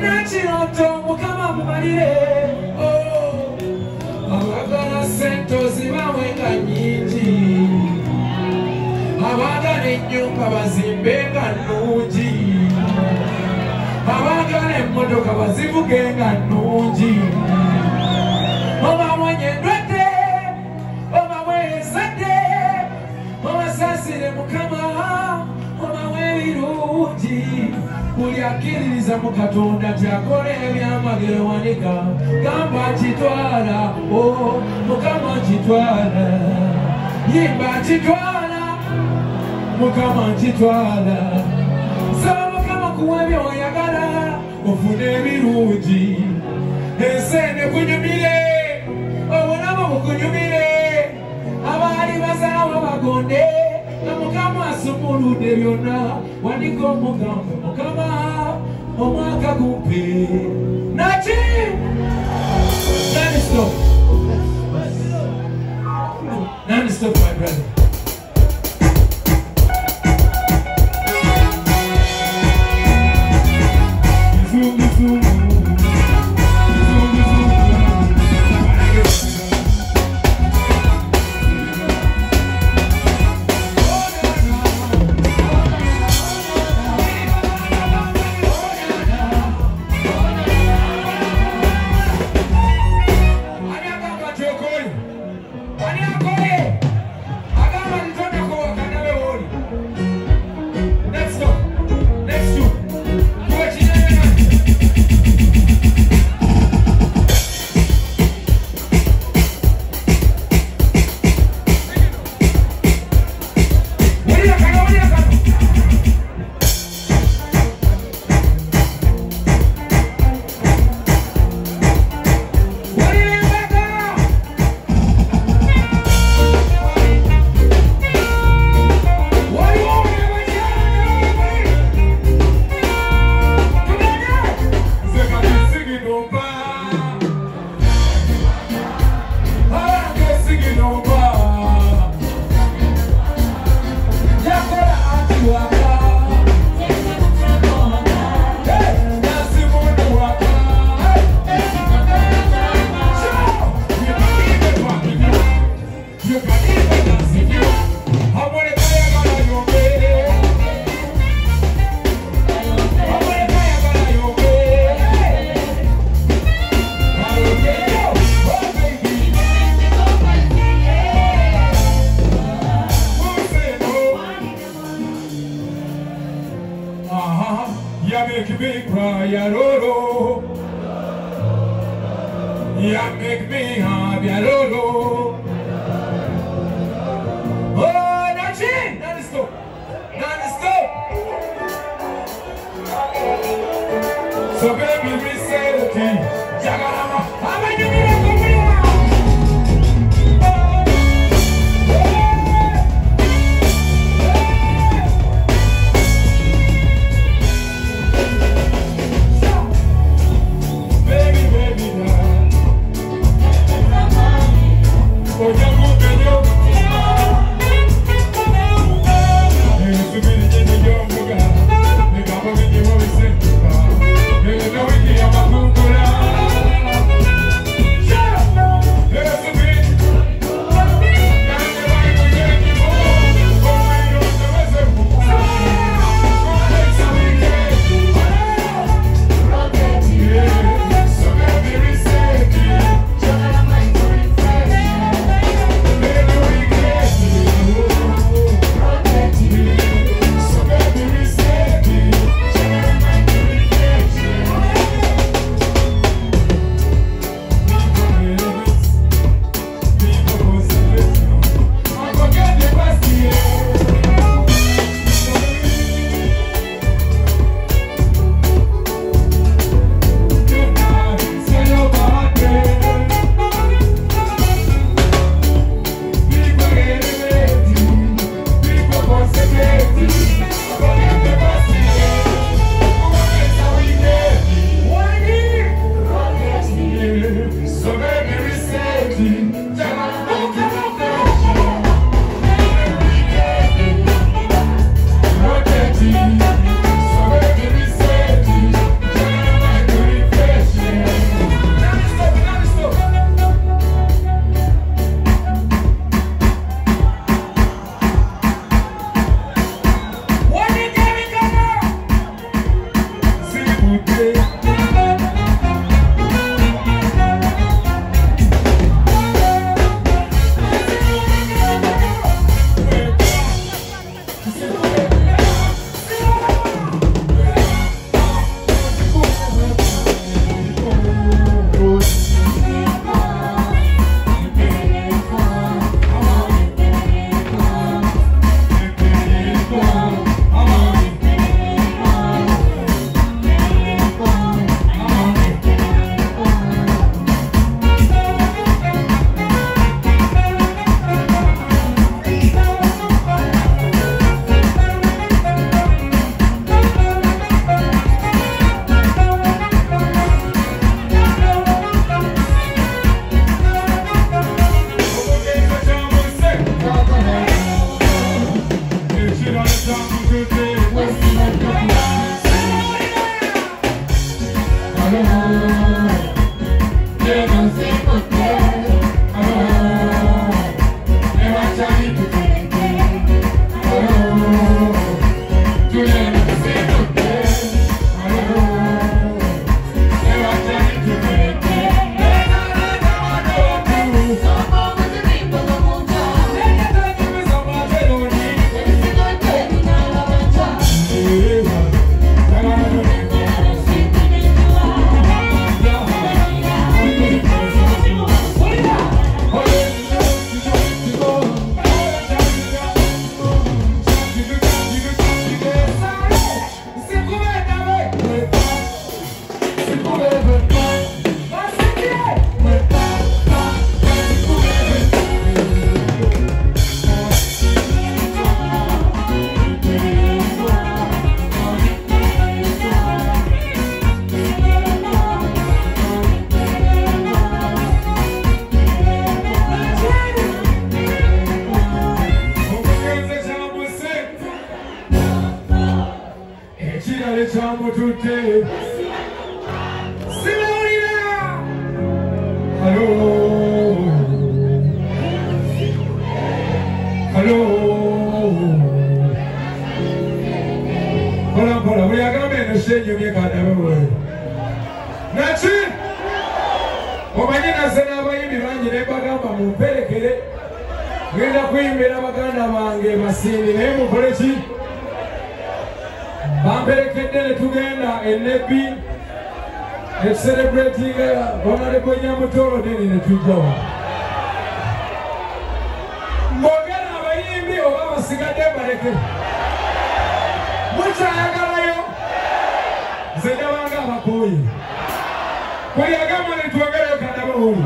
buli alina ekirooto mukama mumalire Oh, abagala sente ozibawenga nyingi abaagala ennyumba bazimbenga nnungi abaagala emmotoka bazivugenga nnungi obawonya endwadde obawa ezadde obasasire mukama obawa ebirungi buli akkiririza mu katonda tyakola ebyamagero wanika. Gamba kitwala o mukama kitwala. Yimba kitwala mukama nkitwala saba mukama kuwa byoyagala ofune ebirungi. Ensene kunyumire obulamu bukunyumire. Abaali bazaawa bagonde nga mukama asumuludde byonna. Wanika omugambe Baba, Omagagupe, Najee. yeah, make me cry, yeah, oh, oh. Make me happy, yeah, oh, oh. Oh, that's it. So baby, we say, okay, Jagarama, I'm a Get on, get masindi naye mukole ki bamperekedde ne tugenda enebbi netuserebretinga honarebo nyamutolodeni ne tujjawa mbogera abayimbi oba basigadde baleke. Mukyayagalayo nze ndabanga abakooye kweyagamba netwogereyo kadabawulu